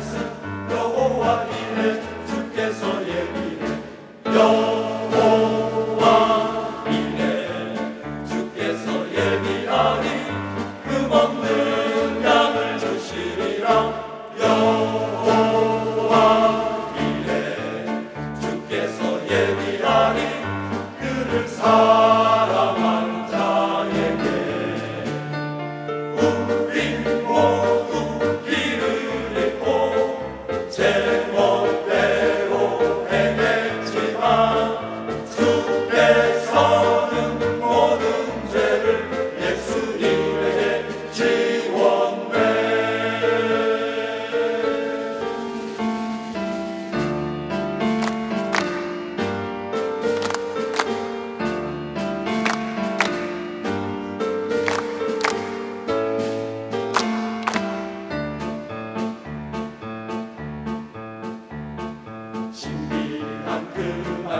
말씀 여호와 이래 주께서 예비해. Krishna.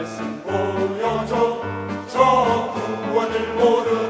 말씀 보여줘 저 구원을 모르는